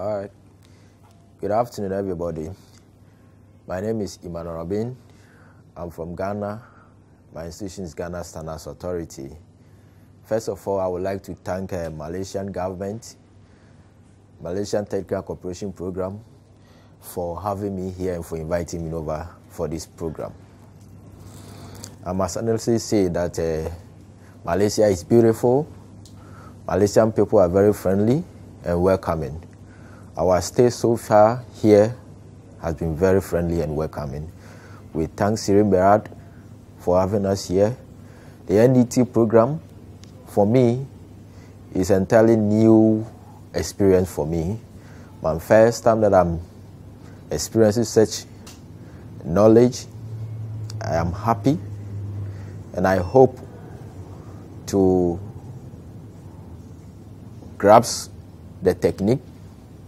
All right. Good afternoon, everybody. My name is Emmanuel Robin. I'm from Ghana. My institution is Ghana Standards Authority. First of all, I would like to thank uh, Malaysian government, Malaysian Technical Cooperation Program, for having me here and for inviting me over for this program. I must honestly say that uh, Malaysia is beautiful. Malaysian people are very friendly and welcoming. Our stay so far here has been very friendly and welcoming. We thank SIRIM Berhad for having us here. The NDT program, for me, is entirely new experience for me. My first time that I'm experiencing such knowledge, I am happy, and I hope to grasp the technique,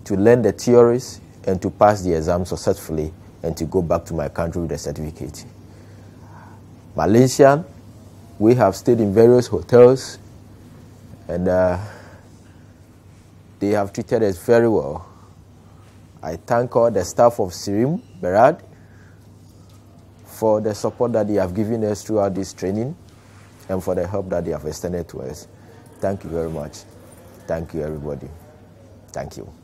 to learn the theories, and to pass the exam successfully, and to go back to my country with a certificate. Malaysian, we have stayed in various hotels, and uh, they have treated us very well. I thank all the staff of SIRIM Berhad for the support that they have given us throughout this training and for the help that they have extended to us. Thank you very much. Thank you, everybody. Thank you.